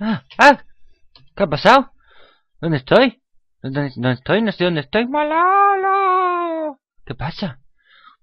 Ah, ah, ¿qué ha pasado? ¿Dónde estoy? ¿Dónde, dónde estoy? No sé dónde estoy. ¡Malala! ¿Qué pasa?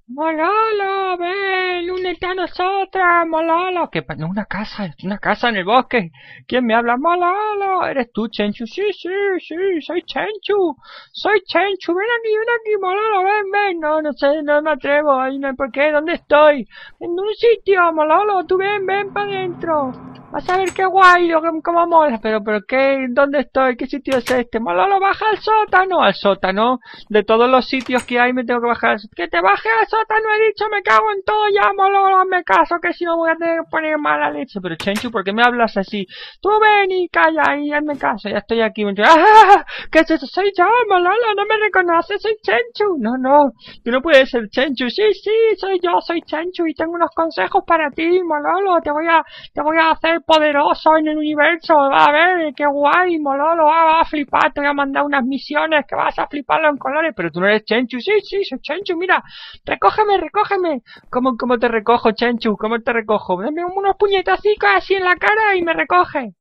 ¡Malala! ¡Ven! ¡Únete a nosotras! ¡Malala! ¿Qué pasa? una casa, una casa en el bosque. ¿Quién me habla? ¡Malala! ¿Eres tú, Chenchu? Sí, sí, sí, soy Chenchu. Soy Chenchu. Ven aquí, ven aquí, Malala, ven, ven. No, no sé, no me atrevo. Ay, no, ¿Por qué? ¿Dónde estoy? En un sitio, Malala. Tú ven, ven para adentro. Vas a ver qué guay, lo que cómo mola. Pero, pero, ¿qué? ¿Dónde estoy? ¿Qué sitio es este? Malala, baja al sótano. Al sótano. De todos los sitios que hay me tengo que bajar. ¡Que te baje al sótano! no he dicho, me cago en todo, ya, Malolo, hazme caso, que si no voy a tener que poner mala leche. Pero, Chenchu, ¿por qué me hablas así? Tú ven y calla y hazme caso, ya estoy aquí. ¡Ah! ¿Qué es eso? Soy yo, Malolo, no me reconoces, soy Chenchu. No, no, tú no puedes ser Chenchu. Sí, sí, soy yo, soy Chenchu y tengo unos consejos para ti, Malolo. Te voy a, te voy a hacer poderoso en el universo. Va a ver, qué guay, Malolo, va, va a flipar, te voy a mandar unas misiones que vas a fliparlo en colores. Pero tú no eres Chenchu. Sí, sí, soy Chenchu, mira, recógeme, recógeme. ¿Cómo, cómo te recojo, Chenchu? ¿Cómo te recojo? Dame unos puñetacicos así en la cara y me recoge.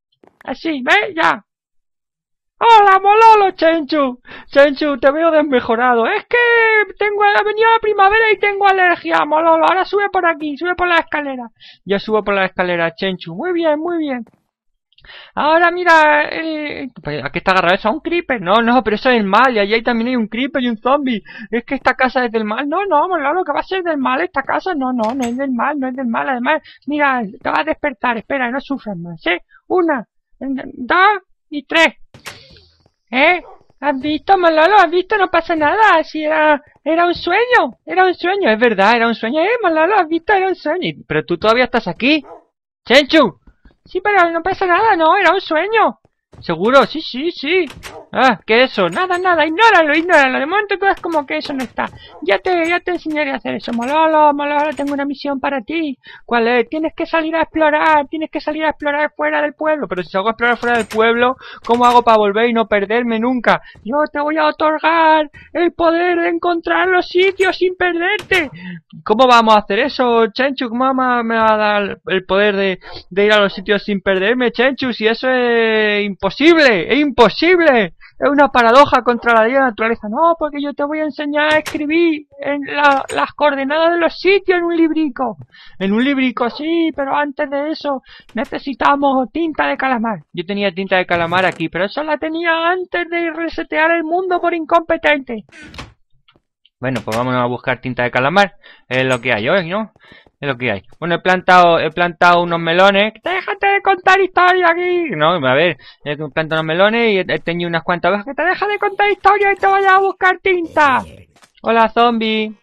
Así, ¿ves? Ya. ¡Hola, Mololo, Chenchu! Chenchu, te veo desmejorado. Es que tengo, ha venido la primavera y tengo alergia, Mololo. Ahora sube por aquí, sube por la escalera. Ya subo por la escalera, Chenchu. Muy bien, muy bien. Ahora mira, eh, ¿a qué está agarrado eso? ¿A un creeper? No, no, pero eso es el mal, y allí también hay un creeper y un zombie. Es que esta casa es del mal. No, no, lo que va a ser del mal esta casa. No, no, no es del mal, no es del mal. Además, mira, te va a despertar, espera, no sufras más, ¿eh? Una, dos y tres. ¿Eh? ¿Has visto, Malolo? ¿Has visto? No pasa nada. Si era, era un sueño. Era un sueño, es verdad, era un sueño. ¿Eh, Malolo? ¿Has visto? Era un sueño. Pero tú todavía estás aquí. Chenchu, Sí, pero no pasa nada, no, era un sueño. ¿Seguro? Sí, sí, sí. Ah, ¿qué eso? Nada, nada, ignóralo, ignóralo. De momento tú es como que eso no está. Ya te, ya te enseñaré a hacer eso. Mololo, Mololo, tengo una misión para ti. ¿Cuál es? Tienes que salir a explorar, tienes que salir a explorar fuera del pueblo. Pero si salgo a explorar fuera del pueblo, ¿cómo hago para volver y no perderme nunca? Yo te voy a otorgar el poder de encontrar los sitios sin perderte. ¿Cómo vamos a hacer eso, Chenchu? ¿Cómo me va a dar el poder de, de ir a los sitios sin perderme, Chenchu? Si eso es imposible, es imposible. Es una paradoja contra la ley de la naturaleza. No, porque yo te voy a enseñar a escribir en las coordenadas de los sitios en un librico. En un librico, sí, pero antes de eso necesitamos tinta de calamar. Yo tenía tinta de calamar aquí, pero eso la tenía antes de resetear el mundo por incompetente. Bueno, pues vamos a buscar tinta de calamar. Es lo que hay hoy, ¿no? Es lo que hay. Bueno, he plantado, he plantado unos melones. ¡Déjate de contar historias aquí! No, a ver, he plantado unos melones y he, tenido unas cuantas veces que te deja de contar historias y te vayas a buscar tinta. Hola, zombie.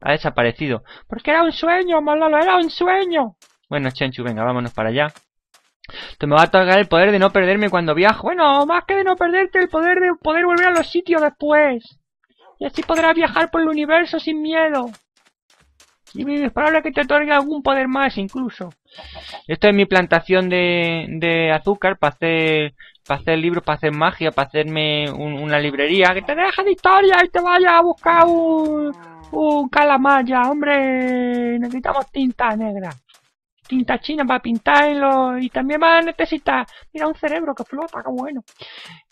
Ha desaparecido. Porque era un sueño, Mololo, era un sueño. Bueno, Chenchu, venga, vámonos para allá. Te me va a otorgar el poder de no perderme cuando viajo. Bueno, más que de no perderte, el poder de poder volver a los sitios después. Y así podrás viajar por el universo sin miedo. Y es probable que te otorgue algún poder más incluso. Esto es mi plantación de, de azúcar para hacer, para hacer libros, para hacer magia, para hacerme una librería. Que te deja de historia y te vaya a buscar un, un calamar ya, hombre. Necesitamos tinta negra. Tinta china para pintarlo. Y también va a necesitar, mira un cerebro que flota, qué bueno.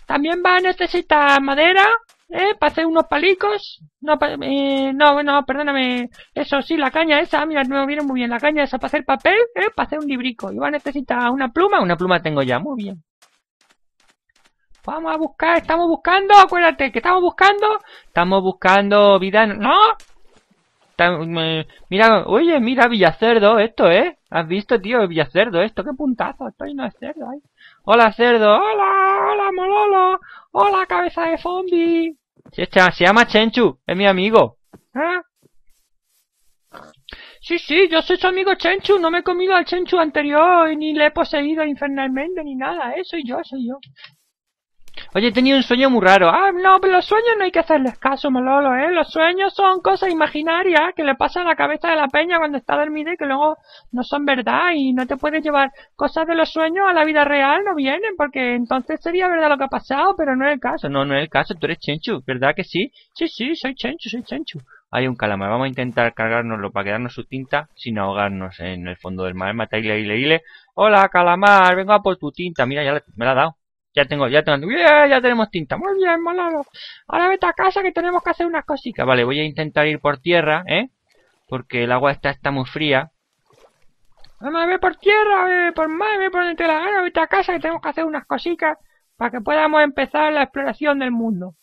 También va a necesitar madera ¿Eh? Hacer unos palicos. No, eh, no, no, perdóname. Eso sí, la caña esa, mira, no viene muy bien. La caña esa para hacer papel, ¿eh? Para hacer un librico. Va a necesitar una pluma. Una pluma tengo ya, muy bien. Vamos a buscar, estamos buscando, acuérdate, que estamos buscando. Estamos buscando vida, ¿no? mira, oye, mira Villacerdo, esto, ¿eh? ¿Has visto, tío, Villacerdo, esto? Qué puntazo, estoy no es cerdo, ¿eh? Hola, cerdo, hola, hola, mololo, hola, cabeza de zombie. Se, se llama Chenchu, es mi amigo. ¿Eh? Sí, sí, yo soy su amigo Chenchu, no me he comido al Chenchu anterior, ni le he poseído infernalmente, ni nada, ¿eh? Soy yo, soy yo. Oye, he tenido un sueño muy raro. Ah, no, pero los sueños no hay que hacerles caso, Malolo, ¿eh? Los sueños son cosas imaginarias que le pasan a la cabeza de la peña cuando está dormida y que luego no son verdad y no te puedes llevar cosas de los sueños a la vida real, no vienen, porque entonces sería verdad lo que ha pasado, pero no es el caso. No, no es el caso, tú eres Chenchu, ¿verdad que sí? Sí, sí, soy Chenchu, soy Chenchu. hay un calamar. Vamos a intentar cargárnoslo para quedarnos su tinta sin ahogarnos en el fondo del mar. Mata, ile, ile, ile. Hola, calamar, vengo a por tu tinta. Mira, ya me la ha dado. Ya tengo, ya tengo, ya tenemos tinta. Muy bien, Malolo. Ahora vete a casa que tenemos que hacer unas cositas. Vale, voy a intentar ir por tierra, ¿eh? Porque el agua está, está muy fría. Vamos, ve por tierra, por mar, ve por donde te la gana, vete a casa que tenemos que hacer unas cositas para que podamos empezar la exploración del mundo.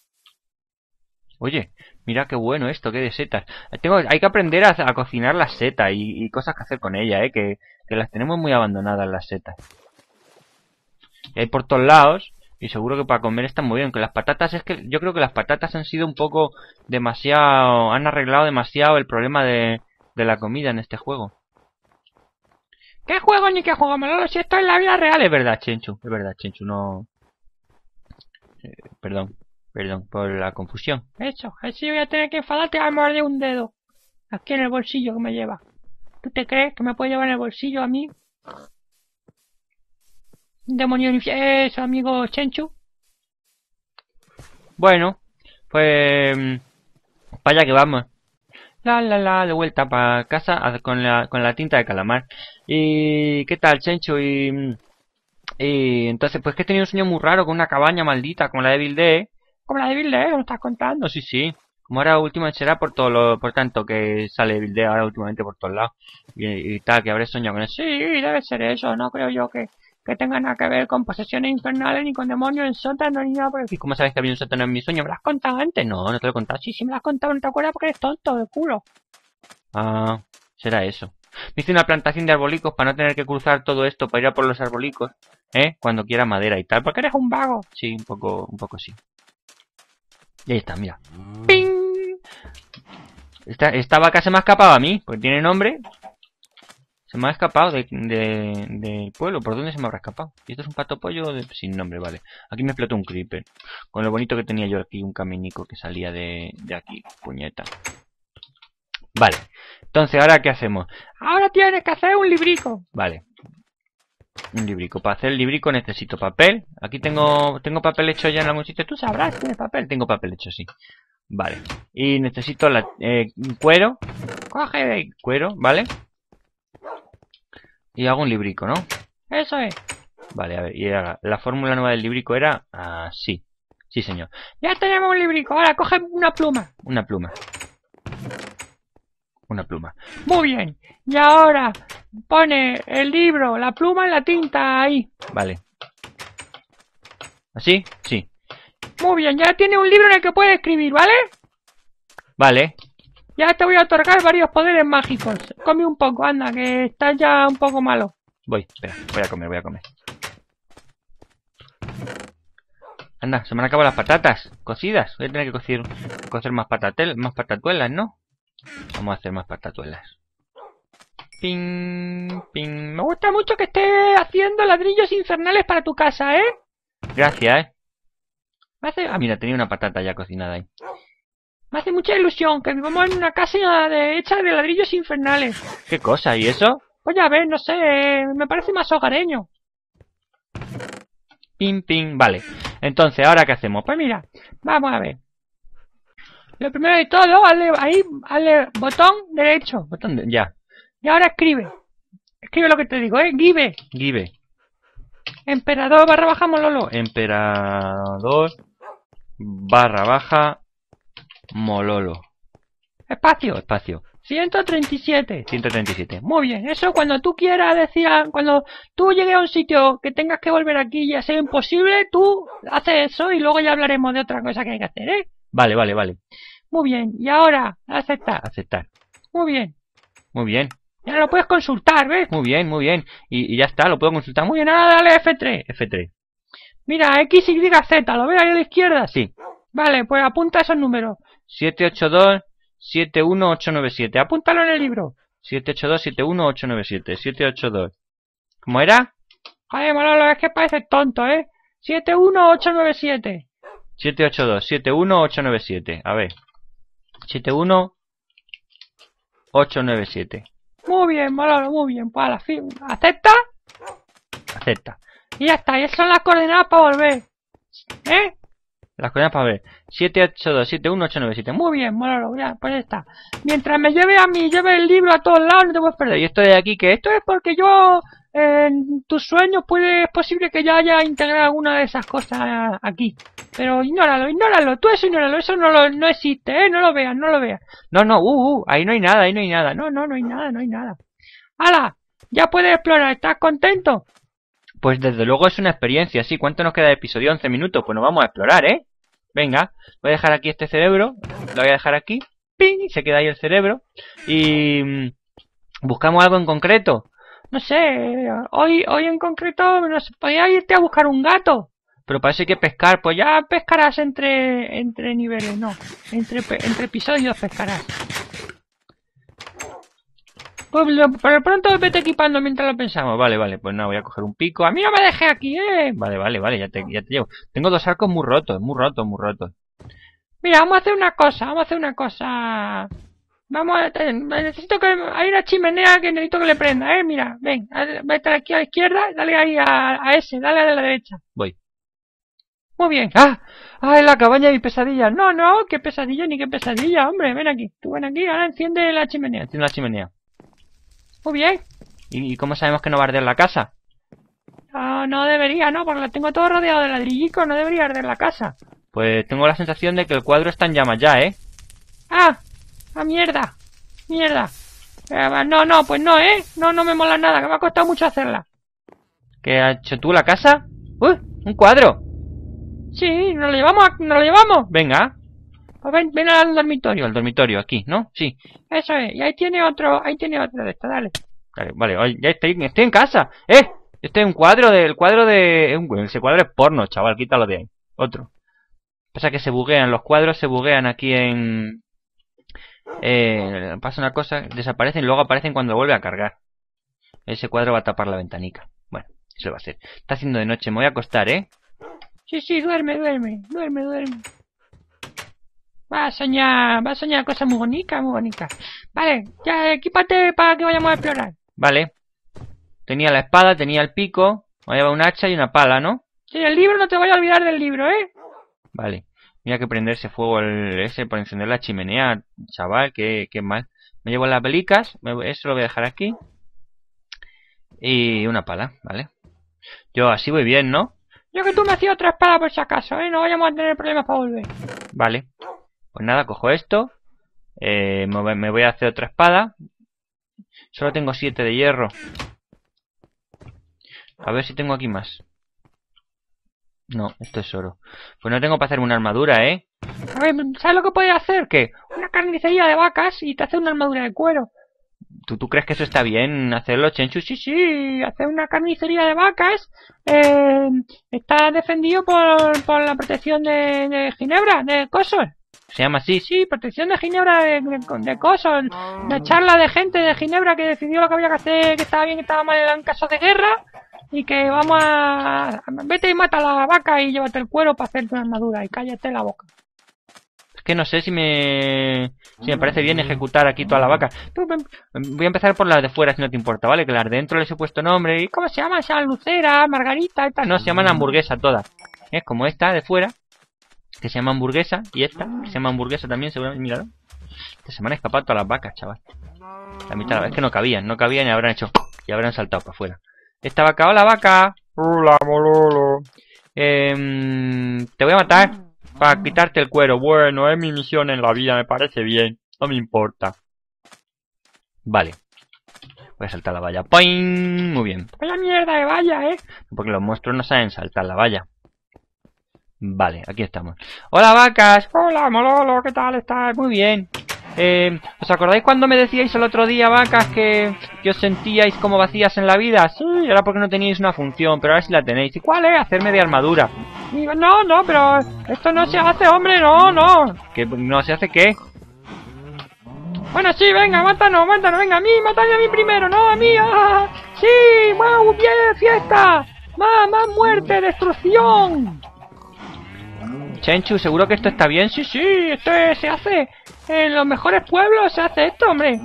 Oye, mira qué bueno esto, qué de setas. Tengo, hay que aprender a, cocinar las setas y, cosas que hacer con ellas, ¿eh? Que, que las tenemos muy abandonadas las setas. Hay por todos lados, y seguro que para comer están muy bien. Que las patatas, es que yo creo que las patatas han sido un poco demasiado, han arreglado demasiado el problema de, de la comida en este juego. ¿Qué juego ni qué juego, Manolo? Si esto es la vida real, es verdad, Chenchu. Es verdad, Chenchu, no... Eh, perdón. Perdón por la confusión. Eso, así voy a tener que enfadarte a morder un dedo. Aquí en el bolsillo que me lleva. ¿Tú te crees que me puede llevar en el bolsillo a mí? Demonio Eso, amigo Chenchu. Bueno, pues... Mm, vaya que vamos. La, la, la, de vuelta para casa con la, con la tinta de calamar. ¿Y qué tal, Chenchu? Y... Y entonces, pues que he tenido un sueño muy raro con una cabaña maldita como la de Bill como la de Bill ¿me estás contando? Sí, sí. Como ahora últimamente será por todo lo, por tanto que sale Bill ahora últimamente por todos lados. Y, tal, que habré soñado con eso. Sí, debe ser eso, no creo yo que, que tenga nada que ver con posesiones infernales ni con demonios en sótano ni nada por el ¿Cómo sabes que había un sótano en mi sueño? ¿Me lo has contado antes? No, no te lo he contado. Sí, sí me lo has contado, no te acuerdas porque eres tonto, de culo. Ah, será eso. Me hice una plantación de arbolicos para no tener que cruzar todo esto para ir a por los arbolicos, ¿eh? Cuando quiera madera y tal. Porque eres un vago. Sí, un poco, un poco sí. Y ahí está, mira. ¡Ping! Esta, vaca se me ha escapado a mí, porque tiene nombre. Se me ha escapado del de, pueblo. ¿Por dónde se me habrá escapado? ¿Y esto es un pato pollo sin nombre? Vale. Aquí me explotó un creeper. Con lo bonito que tenía yo aquí, un caminico que salía de, de aquí. Puñeta. Vale. Entonces, ¿ahora qué hacemos? Ahora tienes que hacer un librico. Vale. Un librico. Para hacer el librico necesito papel. Aquí tengo tengo papel hecho ya en algún sitio. Tú sabrás, ¿tienes papel? Tengo papel hecho, sí. Vale. Y necesito la, eh, cuero. Coge cuero, ¿vale? Y hago un librico, ¿no? Eso es. Vale, a ver. Y la fórmula nueva del librico era así. Sí, señor. Ya tenemos un librico. Ahora coge una pluma. Una pluma. Una pluma. Muy bien. Y ahora pone el libro, la pluma y la tinta ahí. Vale. ¿Así? Sí. Muy bien, ya tiene un libro en el que puede escribir, ¿vale? Vale. Ya te voy a otorgar varios poderes mágicos. Come un poco, anda, que estás ya un poco malo. Voy, espera, voy a comer, voy a comer. Anda, se me han acabado las patatas cocidas. Voy a tener que cocer, cocer más, patatel, más patatuelas, ¿no? Vamos a hacer más patatuelas. Ping, ping. Me gusta mucho que estés haciendo ladrillos infernales para tu casa, ¿eh? Gracias, ¿eh? Ah, mira, tenía una patata ya cocinada ahí. Me hace mucha ilusión que vivamos en una casa de... hecha de ladrillos infernales. ¿Qué cosa? ¿Y eso? Pues a ver, no sé, me parece más hogareño. Ping, ping, vale. Entonces, ¿ahora qué hacemos? Pues mira, vamos a ver. Lo primero de todo, hazle ahí, hazle botón derecho. Botón de, ya. Y ahora escribe. Escribe lo que te digo, ¿eh? Give. Give. Emperador barra baja mololo. Emperador barra baja mololo. Espacio. Espacio. 137. 137. Muy bien. Eso cuando tú quieras decía, cuando tú llegues a un sitio que tengas que volver aquí y ya sea imposible, tú haces eso y luego ya hablaremos de otra cosa que hay que hacer, ¿eh? Vale, vale, vale. Muy bien. Y ahora, aceptar. Aceptar. Muy bien. Muy bien. Ya lo puedes consultar, ¿ves? Muy bien, muy bien. Y, ya está, lo puedo consultar. Muy bien, ahora dale F3. F3. Mira, X, Y, Z. ¿Lo ves ahí a la izquierda? Sí. Vale, pues apunta esos números. 782 71897. Apúntalo en el libro. 782 71897. 782. ¿Cómo era? Joder, Manolo, es que parece tonto, ¿eh? 71897. 782-71897. A ver. 71897. Muy bien, Manolo, muy bien. Pues la fin. ¿Acepta? Acepta. Y ya está. Y esas son las coordenadas para volver. ¿Eh? Las coordenadas para ver. 7827187. Muy bien, Mololo, ya, pues está. Mientras me lleve a mí, lleve el libro a todos lados, no te puedes perder. Y esto de aquí, que esto es porque yo en tus sueños puede, es posible que ya haya integrado alguna de esas cosas aquí. Pero ignóralo, ignóralo, tú eso ignóralo, eso no, lo, no existe, ¿eh? No lo veas, no lo veas. No, no, uh, uh, ahí no hay nada, ahí no hay nada. No, no, no hay nada, no hay nada. ¡Hala! Ya puedes explorar, ¿estás contento? Pues desde luego es una experiencia, sí. ¿Cuánto nos queda de episodio? 11 minutos. Pues nos vamos a explorar, ¿eh? Venga, voy a dejar aquí este cerebro. Lo voy a dejar aquí. ¡Ping! Se queda ahí el cerebro. Y... mm, ¿Buscamos algo en concreto? No sé, hoy, hoy en concreto, no sé, podría irte a buscar un gato. Pero parece que pescar, pues ya pescarás entre, entre niveles, no. Entre, entre episodios pescarás. Pues por pronto vete equipando mientras lo pensamos. Vale, vale, pues nada, voy a coger un pico. A mí no me deje aquí, eh. Vale, vale, vale, ya te, ya te llevo. Tengo dos arcos muy rotos, muy rotos, muy rotos. Mira, vamos a hacer una cosa, vamos a hacer una cosa. Vamos a... Necesito que... Hay una chimenea que necesito que le prenda, eh. Mira, ven, vete aquí a la izquierda, dale ahí a, a ese, dale a la derecha. Voy. Muy bien. ¡Ah! ¡Ah, es la cabaña de mi pesadilla! No, no, qué pesadilla ni qué pesadilla, hombre. Ven aquí, tú ven aquí, ahora enciende la chimenea. Enciende la chimenea. Muy bien. ¿Y, cómo sabemos que no va a arder la casa? No, no debería, no, porque la tengo todo rodeado de ladrillicos, no debería arder la casa. Pues tengo la sensación de que el cuadro está en llamas ya, ¿eh? ¡Ah! ¡Ah, mierda! ¡Mierda! Eh, no, no, pues no, ¿eh? No, no me mola nada, que me ha costado mucho hacerla. ¿Qué has hecho tú la casa? ¡Uy! ¡Un cuadro! Sí, nos lo llevamos, a- nos lo llevamos. Venga. Pues ven, ven al dormitorio, al dormitorio, aquí, ¿no? Sí. Eso es, y ahí tiene otro, ahí tiene otro de esta, dale. Vale, vale, ya estoy, estoy en casa. ¡Eh! Este es un cuadro del cuadro de... es un- Ese cuadro es porno, chaval, quítalo de ahí. Otro. Pasa que se buguean, los cuadros se buguean aquí en... Eh, pasa una cosa, desaparecen y luego aparecen cuando vuelve a cargar. Ese cuadro va a tapar la ventanica. Bueno, eso va a ser. Está haciendo de noche, me voy a acostar, ¿eh? Sí, sí, duerme, duerme, duerme, duerme. Va a soñar, va a soñar cosas muy bonitas, muy bonitas. Vale, ya equípate para que vayamos a explorar. Vale. Tenía la espada, tenía el pico, me lleva un hacha y una pala, ¿no? Sí, el libro, no te vayas a olvidar del libro, ¿eh? Vale. Mira que prenderse fuego el ese por encender la chimenea, chaval, qué, qué mal. Me llevo las velicas, me- eso lo voy a dejar aquí. Y una pala, ¿vale? Yo así voy bien, ¿no? Yo que tú me hacías otra espada por si acaso, ¿eh? No vayamos a tener problemas para volver. Vale. Pues nada, cojo esto. Eh, me voy- a hacer otra espada. Solo tengo siete de hierro. A ver si tengo aquí más. No, esto es oro. Pues no tengo para hacerme una armadura, ¿eh? A ver, ¿sabes lo que puedes hacer? ¿Qué? Una carnicería de vacas y te hace una armadura de cuero. ¿Tú, ¿Tú crees que eso está bien hacerlo, Chenchu? Sí, sí, hacer una carnicería de vacas eh, está defendido por, por la protección de, Ginebra, de Cosos. Se llama así, sí, protección de Ginebra de, de, de. Una charla de gente de Ginebra que decidió lo que había que hacer, que estaba bien, que estaba mal en casos de guerra. Y que vamos a... Vete y mata a la vaca y llévate el cuero para hacerte una armadura y cállate la boca. Es que no sé si me... Si me parece bien ejecutar aquí toda la vaca. Tú, ven- Voy a empezar por las de fuera si no te importa, ¿vale? Que las de dentro les he puesto nombre. ¿Y cómo se llaman? Se llaman Lucera, Margarita, esta. No, se llaman hamburguesa todas. Es como esta de fuera, que se llama hamburguesa. Y esta, que se llama hamburguesa también, seguramente. Míralo. Que se me han escapado todas las vacas, chaval. La mitad, es que no cabían, no cabían y habrán hecho... Y habrán saltado para afuera. Esta vaca, hola vaca. Hola, mololo. Em, te voy a matar para quitarte el cuero. Bueno, es mi misión en la vida, me parece bien. No me importa. Vale. Voy a saltar la valla. ¡Poing! Muy bien. Vaya mierda de valla, ¿eh? Porque los monstruos no saben saltar la valla. Vale, aquí estamos. Hola vacas. Hola mololo, ¿qué tal estás? Muy bien. Eh, ¿Os acordáis cuando me decíais el otro día, vacas, que, que os sentíais como vacías en la vida? Sí, era porque no teníais una función, pero ahora sí la tenéis. ¿Y cuál es? Hacerme de armadura. No, no, pero esto no se hace, hombre, no, no. ¿Que no se hace qué? Bueno, sí, venga, mátanos, mátanos, venga, a mí, mátame a mí primero, no, a mí, ah, sí, wow, bien, fiesta, más, más muerte, destrucción. Chenchu, ¿seguro que esto está bien? Sí, sí, esto es- se hace en los mejores pueblos, se hace esto, hombre.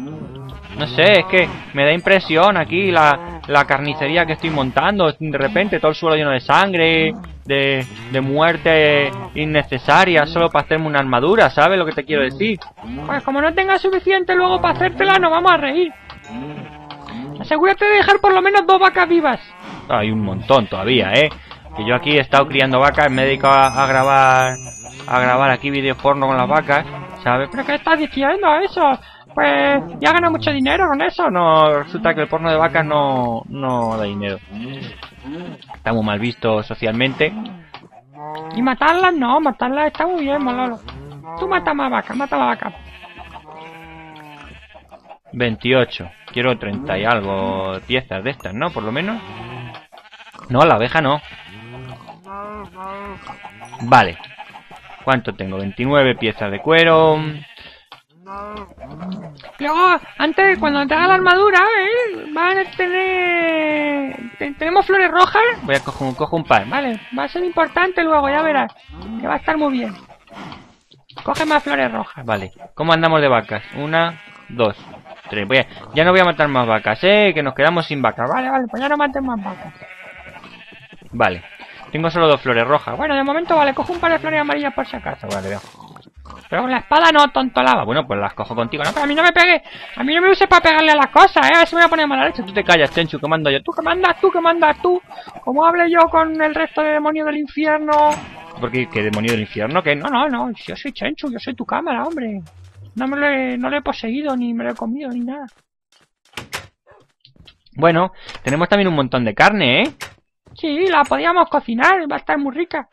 No sé, es que me da impresión aquí la, la carnicería que estoy montando. De repente todo el suelo lleno de sangre. de, de muerte innecesaria solo para hacerme una armadura, ¿sabes lo que te quiero decir? Pues como no tengas suficiente luego para hacértela, nos vamos a reír. Asegúrate de dejar por lo menos dos vacas vivas. Hay un montón todavía, ¿eh? Que yo aquí he estado criando vacas, me he dedicado a, a grabar a grabar aquí vídeos porno con las vacas, ¿sabes? ¿Pero qué estás diciendo eso? Pues ya gana mucho dinero con eso. No, resulta que el porno de vacas no, no da dinero. Está muy mal visto socialmente. Y matarlas no, matarlas está muy bien, Malolo. Tú mata más vacas, mata la vaca. 28. Quiero 30 y algo piezas de estas, ¿no? Por lo menos. No, la abeja no. Vale. ¿Cuánto tengo? 29 piezas de cuero. Luego, antes, cuando te haga la armadura, ¿eh? van a tener... te- Tenemos flores rojas. Voy a coger un, cojo un par, ¿vale? Va a ser importante luego, ya verás. Que va a estar muy bien. Coge más flores rojas. Vale. ¿Cómo andamos de vacas? Una, dos, tres. Voy a- Ya no voy a matar más vacas, ¿eh? Que nos quedamos sin vacas. Vale, vale, pues ya no maten más vacas. Vale. Tengo solo dos flores rojas. Bueno, de momento, vale, cojo un par de flores amarillas por si acaso. Vale, veo. Pero con la espada no, tonto lava. Bueno, pues las cojo contigo. No, pero a mí no me pegue. A mí no me uses para pegarle a las cosas, ¿eh? A ver si me voy a poner mala leche. Tú te callas, Chenchu, que mando yo. Tú que mandas, tú que mandas, tú. Como hable yo con el resto de demonios del infierno. Porque, ¿qué demonio del infierno? Que no, no, no. Yo soy Chenchu, yo soy tu cámara, hombre. No me lo he, no lo he poseído, ni me lo he comido, ni nada. Bueno, tenemos también un montón de carne, ¿eh? Sí, la podíamos cocinar, va a estar muy rica.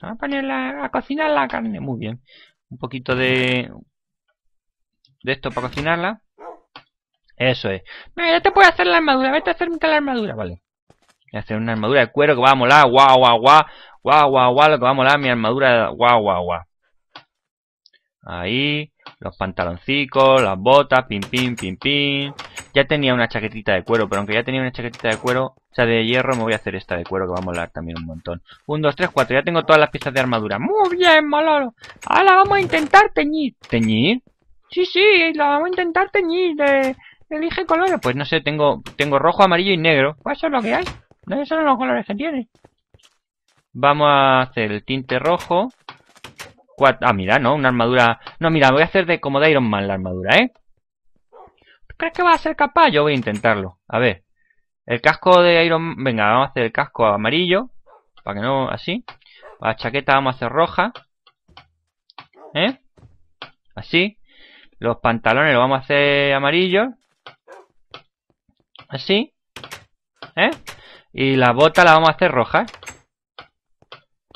Vamos a ponerla a cocinar la carne, muy bien. Un poquito de de esto para cocinarla. Eso es. Mira, ya te puedo hacer la armadura, vete a hacerte la armadura, vale. Voy a hacer una armadura de cuero que va a molar, guau, guau, guau, guau, guau, guau, lo que va a molar mi armadura, guau, guau, guau. Ahí, los pantaloncicos, las botas, pim, pim, pim, pim. Ya tenía una chaquetita de cuero, pero aunque ya tenía una chaquetita de cuero, o sea, de hierro, me voy a hacer esta de cuero que va a molar también un montón. Un, dos, tres, cuatro, ya tengo todas las piezas de armadura. Muy bien, Malolo. Ahora vamos a intentar teñir. ¿Teñir? Sí, sí, la vamos a intentar teñir. Elige colores. Pues no sé, tengo, tengo rojo, amarillo y negro. Pues eso es lo que hay. No, Esos son los colores que tiene. Vamos a hacer el tinte rojo. Cuat- Ah, mira, no, una armadura. No, mira, voy a hacer de como de Iron Man la armadura, ¿eh? ¿Crees que va a ser capaz? Yo voy a intentarlo. A ver. El casco de Iron. Venga, vamos a hacer el casco amarillo. Para que no. Así. La chaqueta vamos a hacer roja. ¿Eh? Así. Los pantalones los vamos a hacer amarillos. Así. ¿Eh? Y las botas las vamos a hacer rojas.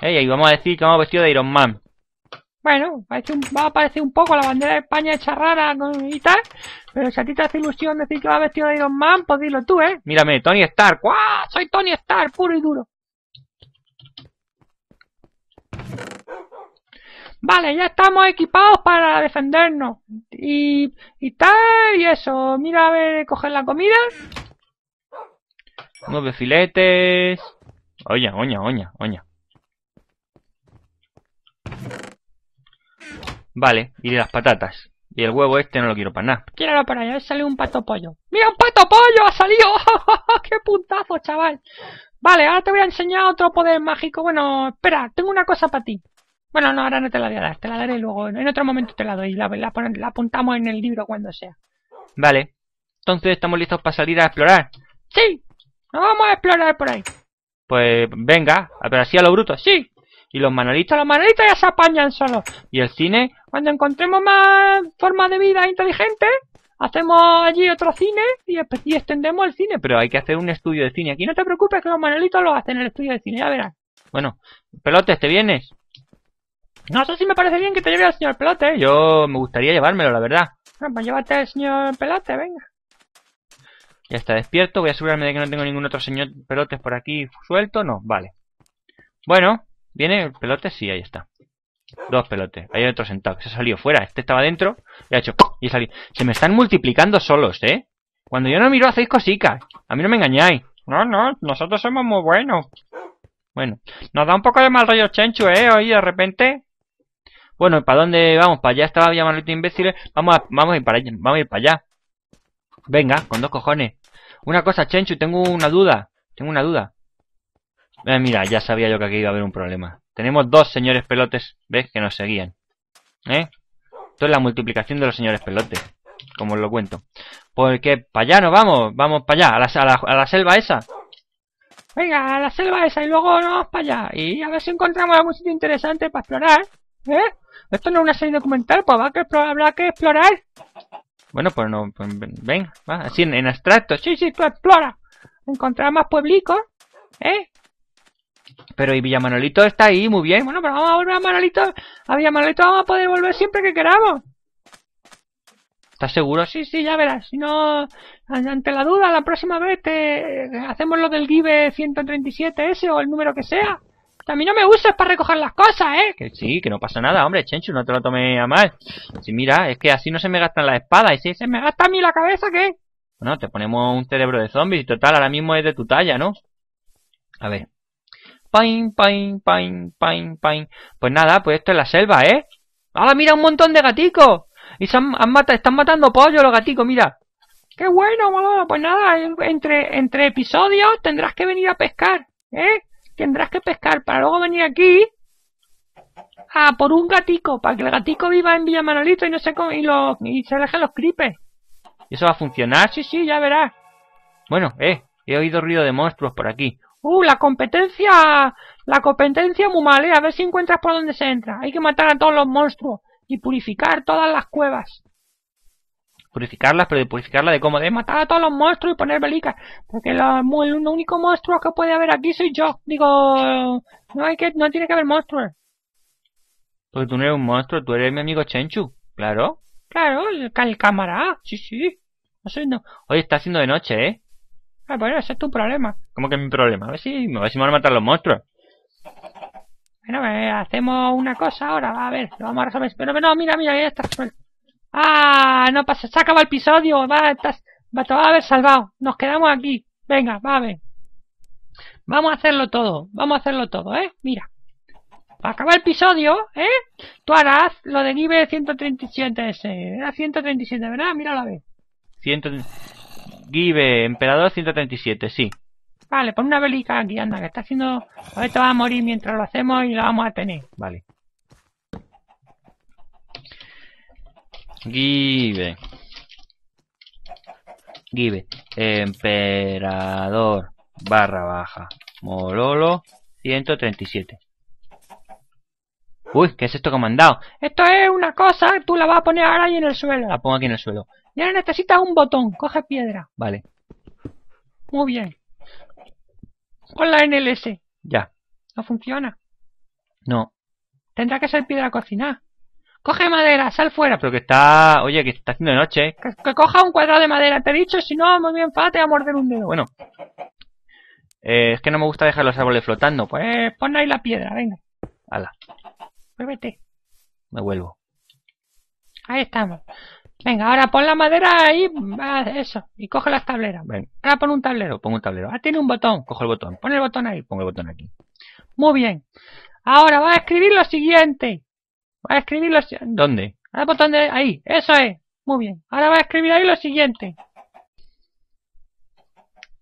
¿Eh? Y ahí vamos a decir que vamos vestidos de Iron Man. Bueno, parece un- va a parecer un poco la bandera de España hecha rara y tal. Pero si a ti te hace ilusión decir que va vestido de Iron Man, pues dilo tú, ¿eh? Mírame, Tony Stark. ¡Guau! Soy Tony Stark, puro y duro. Vale, ya estamos equipados para defendernos. Y, y tal, y eso. Mira a ver, coger la comida. Nueve filetes. Oña, oña, oña, oña. Vale, y las patatas. Y el huevo este no lo quiero para nada. Quiero para allá, sale un pato pollo. ¡Mira, un pato pollo! ¡Ha salido! ¡Qué puntazo, chaval! Vale, ahora te voy a enseñar otro poder mágico. Bueno, espera, tengo una cosa para ti. Bueno, no, ahora no te la voy a dar, te la daré luego. En otro momento te la doy, la, la, la apuntamos en el libro cuando sea. Vale, entonces estamos listos para salir a explorar. Sí, nos vamos a explorar por ahí. Pues venga, a ver así a lo bruto, sí. Y los manualistas, los manualistas ya se apañan solos. Y el cine, cuando encontremos más formas de vida inteligentes, hacemos allí otro cine y, extendemos el cine. Pero hay que hacer un estudio de cine. Aquí no te preocupes que los manuelitos lo hacen en el estudio de cine, ya verás. Bueno, Pelotes, ¿te vienes? No sé si me parece bien que te lleve al señor Pelote. ¿eh? Yo me gustaría llevármelo, la verdad. Bueno, pues llévate al señor Pelote, venga. Ya está despierto. Voy a asegurarme de que no tengo ningún otro señor Pelotes por aquí suelto. No, vale. Bueno, ¿viene el pelote? Sí, ahí está. Dos pelotes. Hay otro sentado. Se ha salido fuera. Este estaba dentro. Y ha hecho... Y salido. Se me están multiplicando solos, ¿eh? Cuando yo no miro hacéis cositas. A mí no me engañáis. No, no. Nosotros somos muy buenos. Bueno. Nos da un poco de mal rollo Chenchu, ¿eh? Hoy de repente... Bueno, ¿para dónde vamos? Para allá estaba ya imbéciles. Vamos a, vamos a ir para allá. Vamos a ir para allá. Venga, con dos cojones. Una cosa, Chenchu, tengo una duda. Tengo una duda. Eh, mira, ya sabía yo que aquí iba a haber un problema. Tenemos dos señores pelotes, ¿ves? Que nos seguían. ¿Eh? Esto es la multiplicación de los señores pelotes. Como os lo cuento. Porque para allá no vamos. Vamos para allá. A la, a la, selva esa. Venga, a la selva esa y luego nos vamos para allá. Y a ver si encontramos algún sitio interesante para explorar. ¿Eh? Esto no es una serie documental, pues habrá que. Habrá que explorar. Bueno, pues no, pues ven, va, así en, en abstracto. Sí, sí, tú explora. Encontrar más pueblicos, ¿eh? Pero y Villamanolito está ahí, muy bien. Bueno, pero vamos a volver a Manolito. A Villamanolito vamos a poder volver siempre que queramos. ¿Estás seguro? Sí, sí, ya verás. Si no, ante la duda, la próxima vez te hacemos lo del Give 137 ese o el número que sea. A mí no me uses para recoger las cosas, ¿eh? Que sí, que no pasa nada, hombre, Chenchu, no te lo tome a mal. Si mira, es que así no se me gastan las espadas. Y si se me gasta a mí la cabeza, ¿qué? Bueno, te ponemos un cerebro de zombies y total, ahora mismo es de tu talla, ¿no? A ver. Pain, pain, pain, pain, pain. Pues nada, pues esto es la selva, ¿eh? ¡Ahora mira un montón de gaticos! Y se han, han están matando pollo los gaticos, mira. ¡Qué bueno, boludo! Pues nada, entre, episodios tendrás que venir a pescar, ¿eh? Tendrás que pescar para luego venir aquí a por un gatico, para que el gatico viva en Villa Manolito y no se y, lo, y se alejen los creepers. ¿Y eso va a funcionar? Sí, sí, ya verás. Bueno, eh, he oído ruido de monstruos por aquí. ¡Uh, la competencia! La competencia muy mal, eh. A ver si encuentras por dónde se entra. Hay que matar a todos los monstruos y purificar todas las cuevas. Purificarlas, pero de purificarla de cómo? De matar a todos los monstruos y poner velicas. Porque lo, el único monstruo que puede haber aquí soy yo. Digo, no hay que, no tiene que haber monstruos. Porque tú no eres un monstruo, tú eres mi amigo Chenchu. Claro. Claro, el, el cámara. Sí, sí. No soy, no. Oye, está haciendo de noche, ¿eh? Ah, bueno, ese es tu problema. ¿Cómo que es mi problema? A ver si, a ver si me van a matar los monstruos. Bueno, eh, hacemos una cosa ahora, a ver, lo vamos a resolver. Pero no, mira, mira, ya está suelto. Ah, no pasa, se acaba el episodio, va, estás, va, te va a haber salvado. Nos quedamos aquí. Venga, va a ver. Vamos a hacerlo todo, vamos a hacerlo todo, ¿eh? Mira. Para acabar el episodio, ¿eh? Tú harás lo de Give 137 ese. Era 137, ¿verdad? Míralo a ver. 100... Give, Emperador 137, sí. Vale, pon una velica aquí, anda, que está haciendo... Te va a morir mientras lo hacemos y la vamos a tener. Vale. Give. Give. Emperador. Barra baja. Mololo. 137. Uy, ¿qué es esto que me han dado? Esto es una cosa, tú la vas a poner ahora ahí en el suelo. La pongo aquí en el suelo. Y ahora necesitas un botón. Coge piedra. Vale. Muy bien. Ponla en el S. Ya. No funciona. No. Tendrá que ser piedra cocinada. Coge madera, sal fuera. Pero que está... Oye, que está haciendo de noche. Que, que coja un cuadrado de madera. Te he dicho, si no, muy bien, fa, te va a morder un dedo. Bueno. Eh, es que no me gusta dejar los árboles flotando. Pues pon ahí la piedra, venga. Hala. Muévete. Me vuelvo. Ahí estamos. Venga, ahora pon la madera ahí, eso, y coge las tableras. Venga, ahora pon un tablero, pongo un tablero. Ah, tiene un botón, coge el botón. Pon el botón ahí, pongo el botón aquí. Muy bien. Ahora va a escribir lo siguiente. Va a escribir lo siguiente. ¿Dónde? Al botón de ahí, eso es. Muy bien. Ahora va a escribir ahí lo siguiente.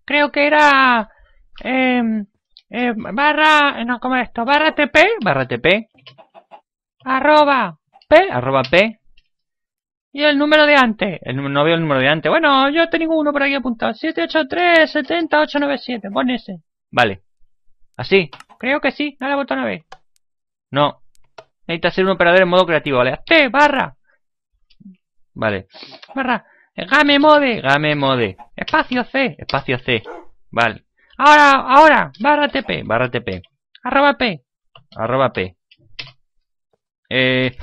Creo que era eh, eh, barra, no, ¿cómo es esto? Barra TP, barra TP, arroba P, arroba P, y el número de antes. El, no veo el número de antes. Bueno, yo tengo uno por aquí apuntado. 783 70 897. Pon ese. Vale. ¿Así? Creo que sí. Dale al botón a ver. No. Necesita ser un operador en modo creativo, ¿vale? T barra. Vale. Barra. Game mode. Game mode. Espacio C. Espacio C. Vale. Ahora, ahora. Barra TP. Barra TP. Arroba P. Arroba P. Eh,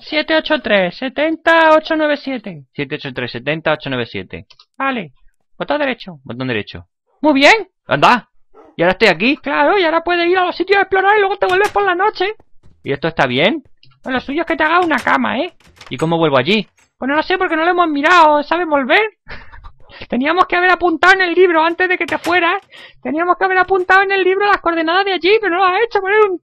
783 70 897. 783 70 897. Vale. Botón derecho. Botón derecho. Muy bien. Anda. Y ahora estoy aquí. Claro, y ahora puedes ir a los sitios a explorar y luego te vuelves por la noche. ¿Y esto está bien? Pues lo suyo es que te haga una cama, ¿eh? ¿Y cómo vuelvo allí? Pues no lo sé porque no lo hemos mirado. ¿Sabes volver? Teníamos que haber apuntado en el libro antes de que te fueras. Teníamos que haber apuntado en el libro las coordenadas de allí, pero no lo has hecho. Eres un